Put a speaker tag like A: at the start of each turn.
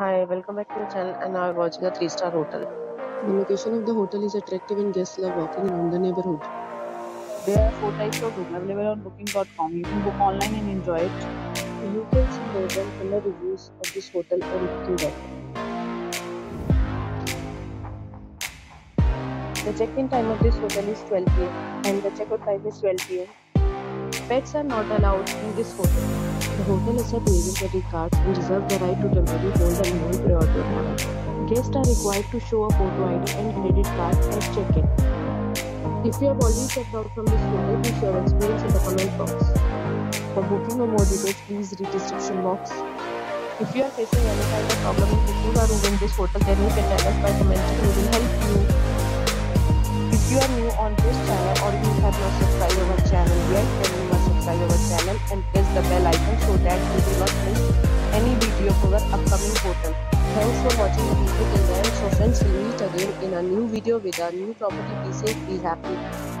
A: Hi, welcome back to the channel and now we're watching a 3-star hotel.
B: The location of the hotel is attractive and guests love walking around the neighborhood.
C: There are four types of rooms available on booking.com. You can book online and enjoy it.
B: You can see more than 100 reviews of this hotel on booking.com.
A: The check-in time of this hotel is 12 pm and the check-out time is 12 pm. Pets are not allowed in this hotel.
B: The hotel accepts major credit cards and reserves the right to temporarily hold an amount prior to arrival. Guests are required to show a photo ID and credit card at check-in. If you have already checked out from this hotel, please share your experience in the comment box. For booking or more details, please read description box.
A: If you are facing any kind of problem in booking a room in this hotel, then you can tell us by commenting. We will help you. If you are new on this channel or you have not subscribe our channel and press the bell icon so that you do not miss any video of our upcoming hotel.
B: Thanks for watching the video till the end. So friends, we'll meet again in a new video with a new property. Be safe, be happy.